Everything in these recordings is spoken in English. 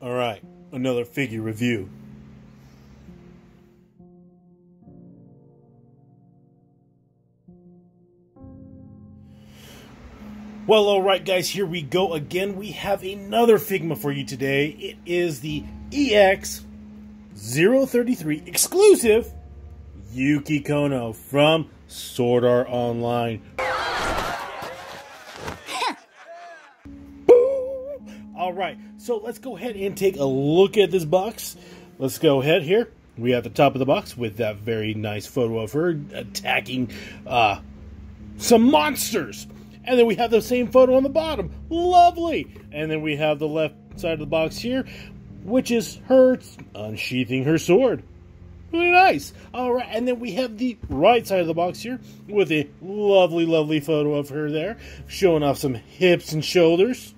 All right, another figure review. Well, all right, guys, here we go again. We have another Figma for you today. It is the EX 033 exclusive Yuuki Konno from Sword Art Online. All right, so let's go ahead and take a look at this box. Let's go ahead here. We have the top of the box with that very nice photo of her attacking uh, some monsters. And then we have the same photo on the bottom. Lovely. And then we have the left side of the box here, which is her unsheathing her sword. Really nice. All right. And then we have the right side of the box here with a lovely, lovely photo of her there, showing off some hips and shoulders.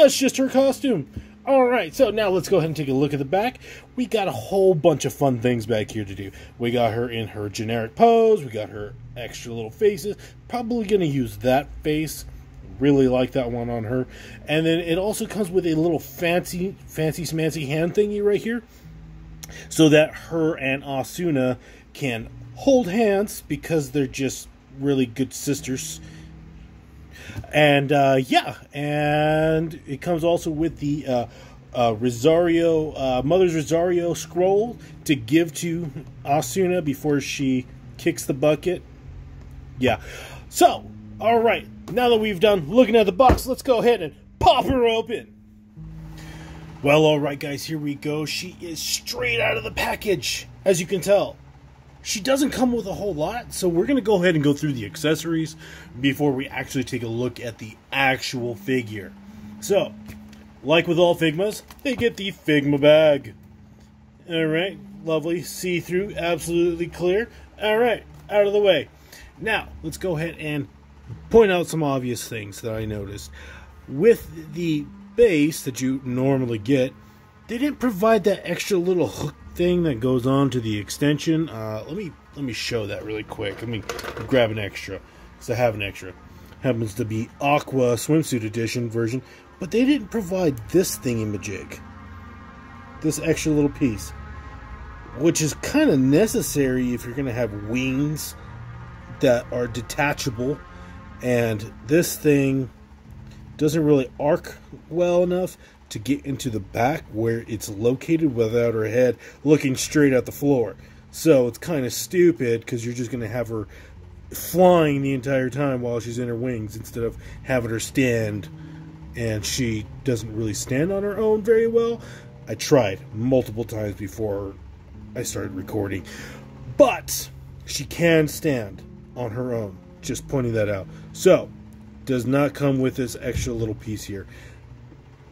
That's just her costume. All right, so now let's go ahead and take a look at the back. We got a whole bunch of fun things back here to do. We got her in her generic pose. We got her extra little faces. Probably going to use that face. Really like that one on her. And then it also comes with a little fancy, fancy smancy hand thingy right here. So that her and Asuna can hold hands because they're just really good sisters and uh, yeah, and it comes also with the uh, uh, Rosario uh, Mother's Rosario scroll to give to Asuna before she kicks the bucket. Yeah. So, all right. Now that we've done looking at the box, let's go ahead and pop her open. Well, all right, guys. Here we go. She is straight out of the package, as you can tell. She doesn't come with a whole lot, so we're going to go ahead and go through the accessories before we actually take a look at the actual figure. So, like with all Figmas, they get the Figma bag. Alright, lovely, see-through, absolutely clear. Alright, out of the way. Now, let's go ahead and point out some obvious things that I noticed. With the base that you normally get, they didn't provide that extra little hook thing that goes on to the extension. Uh, let me let me show that really quick. Let me grab an extra because I have an extra. Happens to be Aqua Swimsuit Edition version, but they didn't provide this thingy majig. This extra little piece, which is kind of necessary if you're going to have wings that are detachable, and this thing doesn't really arc well enough to get into the back where it's located without her head looking straight at the floor. So it's kind of stupid because you're just going to have her flying the entire time while she's in her wings instead of having her stand. And she doesn't really stand on her own very well. I tried multiple times before I started recording. But she can stand on her own. Just pointing that out. So, does not come with this extra little piece here.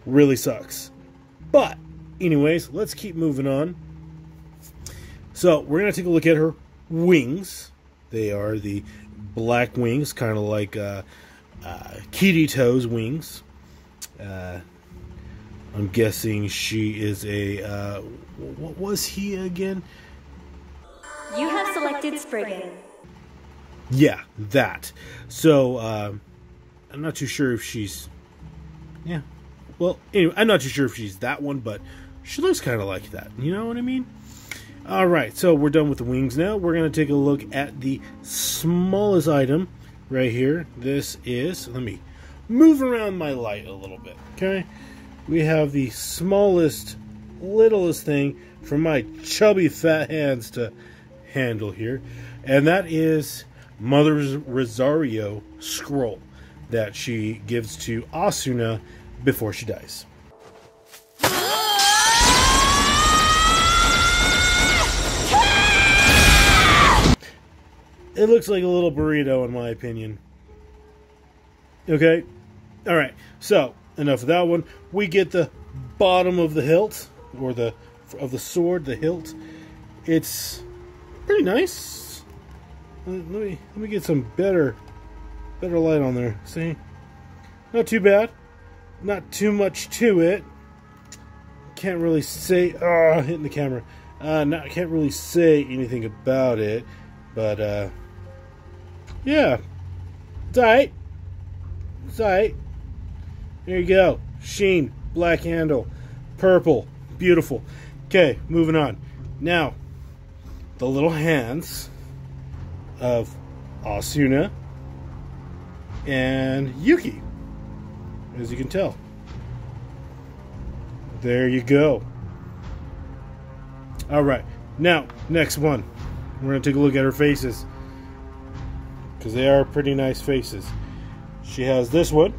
Really sucks. But, anyways, let's keep moving on. So, we're going to take a look at her wings. They are the black wings, kind of like uh, uh, Kirito's wings. Uh, I'm guessing she is a. Uh, what was he again? You have selected Spriggan. Yeah, that. So, uh, I'm not too sure if she's. Yeah, well, anyway, I'm not too sure if she's that one, but she looks kind of like that. You know what I mean? All right, so we're done with the wings now. We're going to take a look at the smallest item right here. This is, let me move around my light a little bit, okay? We have the smallest, littlest thing for my chubby fat hands to handle here, and that is Mother's Rosario scroll that she gives to Asuna before she dies. It looks like a little burrito, in my opinion. Okay? Alright, so, enough of that one. We get the bottom of the hilt, or the of the sword, the hilt. It's pretty nice. Uh, let me let me get some better better light on there. See? Not too bad not too much to it. Can't really say. Oh, hitting the camera. Uh, not I can't really say anything about it, but uh, yeah, it's alright. It's alright. There you go. Sheen, black handle. Purple. Beautiful. Okay, moving on. Now, the little hands of Asuna and Yuuki, as you can tell. There you go. All right. Now, next one. We're going to take a look at her faces. Because they are pretty nice faces. She has this one,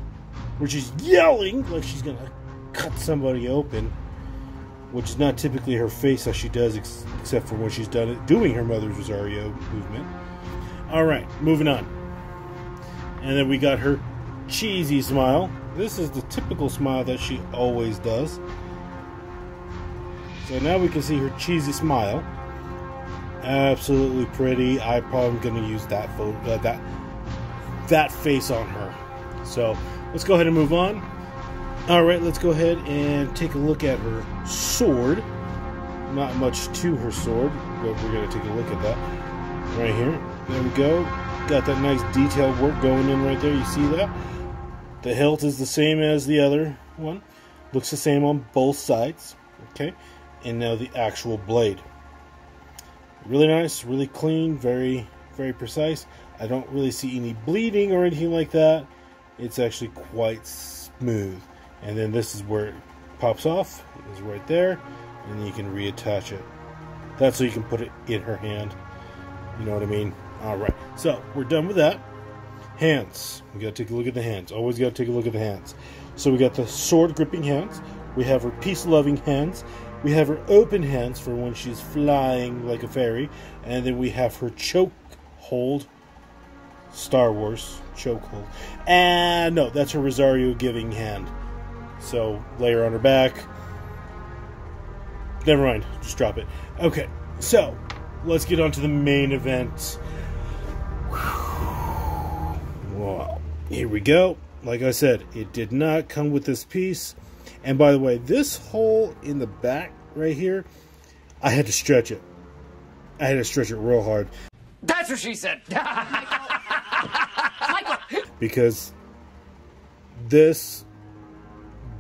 where she's yelling like she's going to cut somebody open. Which is not typically her face as she does, ex- except for when she's done it doing her Mother's Rosario movement. All right, moving on. And then we got her cheesy smile. This is the typical smile that she always does. So now we can see her cheesy smile. Absolutely pretty. I probably going to use that photo, uh, that that face on her. So let's go ahead and move on. All right, let's go ahead and take a look at her sword. Not much to her sword, but we're going to take a look at that right here. There we go. Got that nice detail work going in right there. You see that? The hilt is the same as the other one. Looks the same on both sides. Okay. And now the actual blade. Really nice, really clean, very, very precise. I don't really see any bleeding or anything like that. It's actually quite smooth. And then this is where it pops off. It is right there. And you can reattach it. That's so you can put it in her hand. You know what I mean? Alright. So, we're done with that. Hands. We gotta take a look at the hands. Always gotta take a look at the hands. So we got the sword gripping hands. We have her peace loving hands. We have her open hands for when she's flying like a fairy. And then we have her choke hold. Star Wars choke hold. And no, that's her Rosario giving hand. So lay her on her back. Never mind, just drop it. Okay, so let's get on to the main event. Here we go. Like I said, it did not come with this piece. And by the way, this hole in the back right here, I had to stretch it. I had to stretch it real hard. That's what she said. because this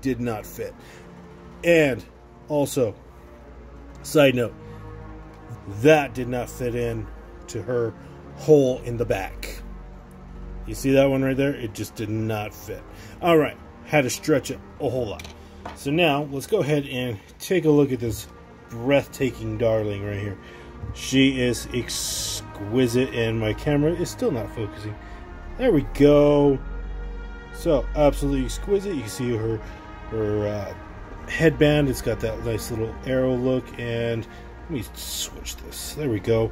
did not fit. And also, side note, that did not fit in to her hole in the back. You see that one right there? It just did not fit. All right, had to stretch it a whole lot. So now let's go ahead and take a look at this breathtaking darling right here. She is exquisite, and my camera is still not focusing. There we go. So absolutely exquisite. You can see her her uh, headband. It's got that nice little arrow look, and let me switch this. There we go.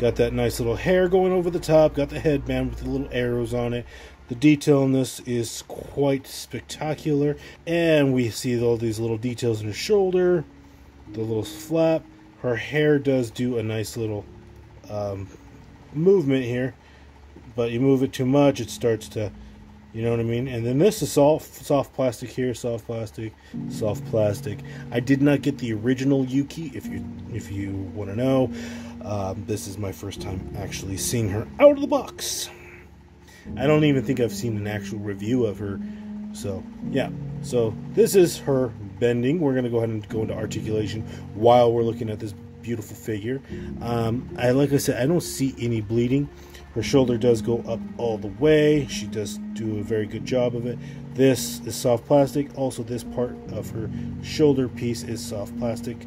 Got that nice little hair going over the top. Got the headband with the little arrows on it. The detail in this is quite spectacular, and we see all these little details in her shoulder, the little flap. Her hair does do a nice little um, movement here, but you move it too much, it starts to, you know what I mean. And then this is soft, soft plastic here, soft plastic, soft plastic. I did not get the original Yuuki. If you if you want to know, um, this is my first time actually seeing her out of the box. I don't even think I've seen an actual review of her. So, yeah. So, this is her bending. We're going to go ahead and go into articulation while we're looking at this beautiful figure. Um, I Like I said, I don't see any bleeding. Her shoulder does go up all the way. She does do a very good job of it. This is soft plastic. Also, this part of her shoulder piece is soft plastic.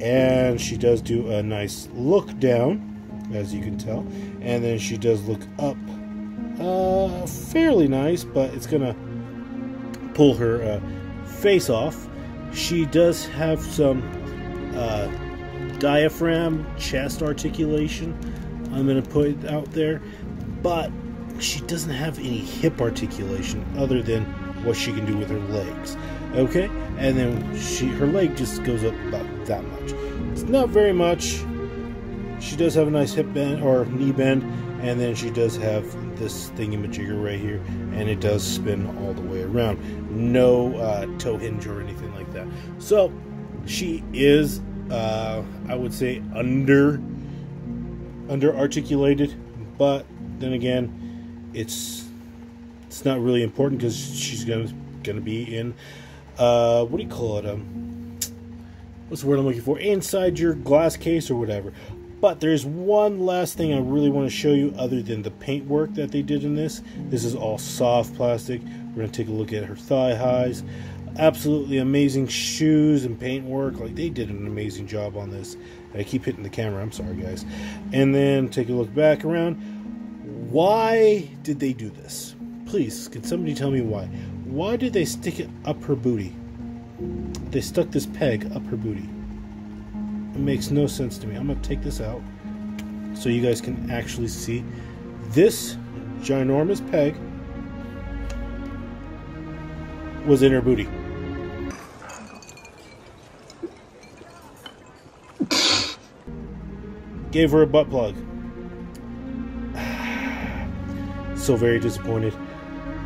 And she does do a nice look down, as you can tell. And then she does look up uh, fairly nice, but it's gonna pull her uh, face off. She does have some uh, diaphragm chest articulation. I'm gonna put it out there, but she doesn't have any hip articulation other than what she can do with her legs. Okay, and then she her leg just goes up about that much. It's not very much. She does have a nice hip bend or knee bend, and then she does have this thingamajigger right here, and it does spin all the way around. No uh, toe hinge or anything like that. So she is, uh, I would say, under under articulated, but then again, it's it's not really important because she's gonna gonna be in uh, what do you call it um what's the word I'm looking for? Inside your glass case or whatever. But there's one last thing I really want to show you other than the paint work that they did in this. This is all soft plastic. We're going to take a look at her thigh highs. Absolutely amazing shoes and paint work. Like they did an amazing job on this. I keep hitting the camera. I'm sorry, guys. And then take a look back around. Why did they do this? Please, can somebody tell me why? Why did they stick it up her booty? They stuck this peg up her booty. It makes no sense to me. I'm going to take this out so you guys can actually see this ginormous peg was in her booty. Gave her a butt plug. so very disappointed.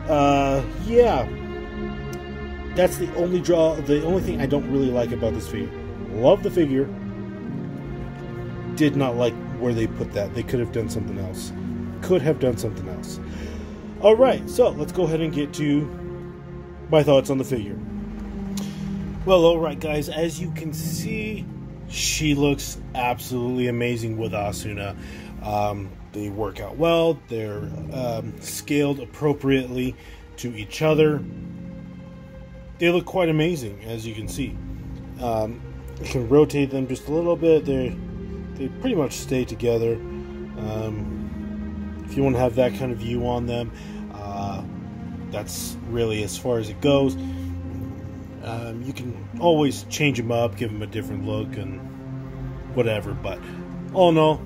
Uh, yeah. That's the only draw, the only thing I don't really like about this figure. Love the figure, did not like where they put that. They could have done something else. Could have done something else. All right, so let's go ahead and get to my thoughts on the figure. Well, all right, guys, as you can see, she looks absolutely amazing with Asuna. Um, they work out well, they're um, scaled appropriately to each other. They look quite amazing, as you can see. Um, you can rotate them just a little bit. They're they pretty much stay together. Um, if you want to have that kind of view on them, uh, that's really as far as it goes. Um, you can always change them up, give them a different look, and whatever. But all in all,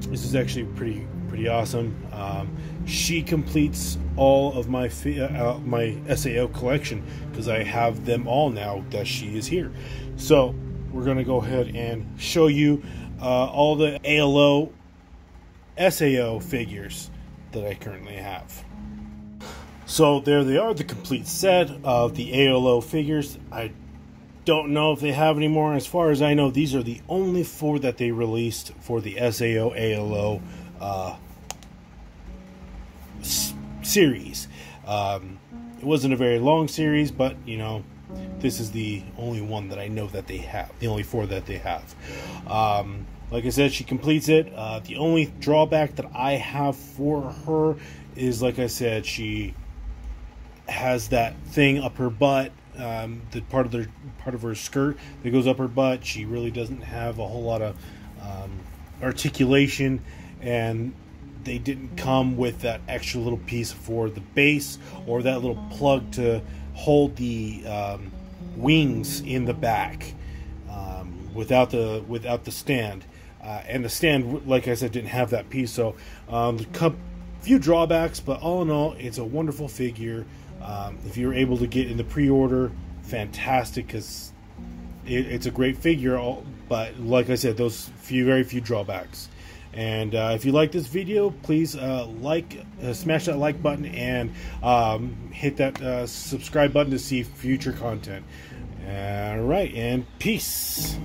this is actually pretty pretty awesome. Um, she completes all of my uh, my SAO collection because I have them all now that she is here. So we're gonna go ahead and show you uh, all the ALO SAO figures that I currently have. So there they are, the complete set of the ALO figures. I don't know if they have any more. As far as I know, these are the only four that they released for the SAO ALO uh, series. Um, it wasn't a very long series, but you know, this is the only one that I know that they have, the only four that they have. Um, like I said, she completes it. Uh, the only drawback that I have for her is, like I said, she has that thing up her butt, um, the part of the part of her skirt that goes up her butt. She really doesn't have a whole lot of um, articulation, and they didn't come with that extra little piece for the base or that little plug to hold the um, wings in the back um, without the without the stand. Uh, and the stand, like I said, didn't have that piece. So, um, a few drawbacks, but all in all, it's a wonderful figure. Um, if you're able to get in the pre-order, fantastic because it, it's a great figure. But like I said, those few very few drawbacks. And uh, if you like this video, please uh, like, uh, smash that like button, and um, hit that uh, subscribe button to see future content. All right, and peace.